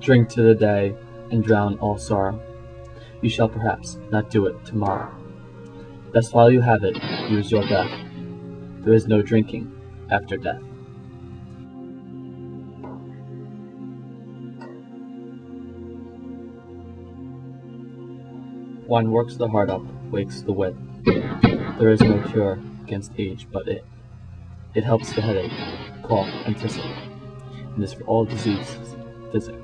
Drink to the day, and drown all sorrow. You shall perhaps not do it tomorrow. Thus while you have it, use your death. There is no drinking after death. One works the heart up, wakes the wit. There is no cure against age but it. It helps the headache, cough, and tisic, and is for all diseases physic.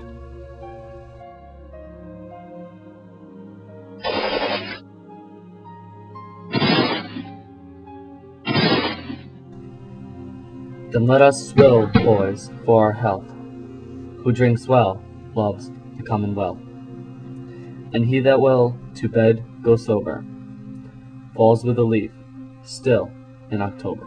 Then let us swill, boys, for our health. Who drinks well loves the commonwealth. And he that will to bed go sober falls with a leaf still in October.